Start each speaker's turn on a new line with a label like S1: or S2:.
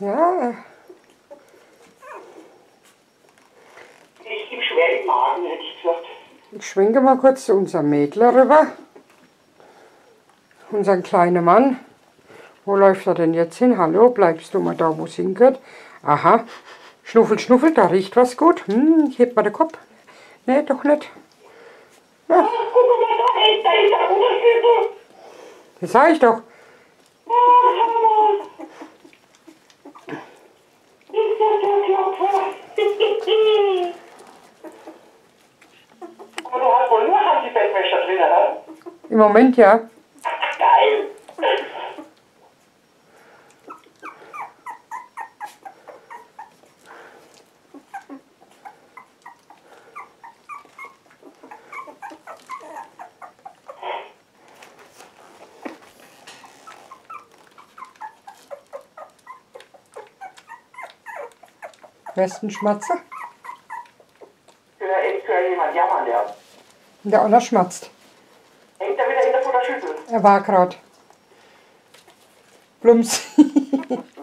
S1: Ja,
S2: Ich ihm schwer im Magen, hätte ich gesagt.
S1: ich schwenke mal kurz zu unserem Mädler rüber. Unseren kleinen Mann. Wo läuft er denn jetzt hin? Hallo, bleibst du mal da, wo es hingehört? Aha. Schnuffel, schnuffel, da riecht was gut. Hm, ich heb mal den Kopf. Nee, doch nicht.
S2: Guck mal, da hängt, da ist der Unterschlüssel.
S1: Das sag ich doch.
S2: Handy-Bettwäsche drin, oder?
S1: Im Moment ja.
S2: Geil.
S1: Westen Schmatzer.
S2: Ja, jetzt hört jemand jammern, ja.
S1: Der Anna schmatzt.
S2: Hängt er wieder in der Futterschüssel?
S1: Er war grad. Plumps.